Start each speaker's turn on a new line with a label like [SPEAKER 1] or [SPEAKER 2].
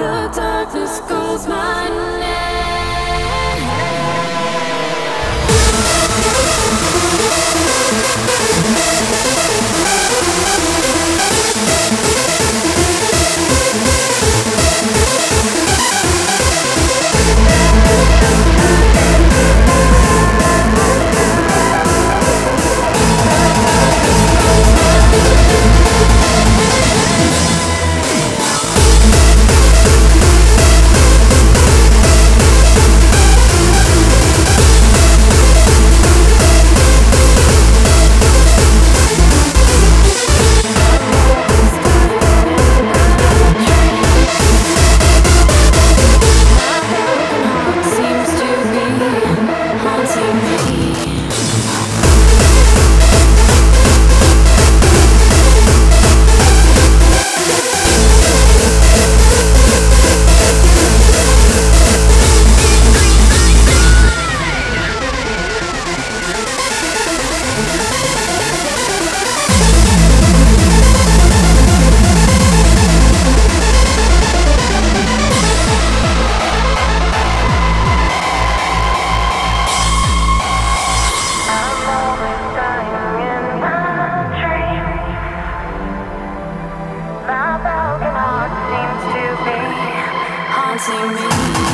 [SPEAKER 1] the darkness calls my name. To me.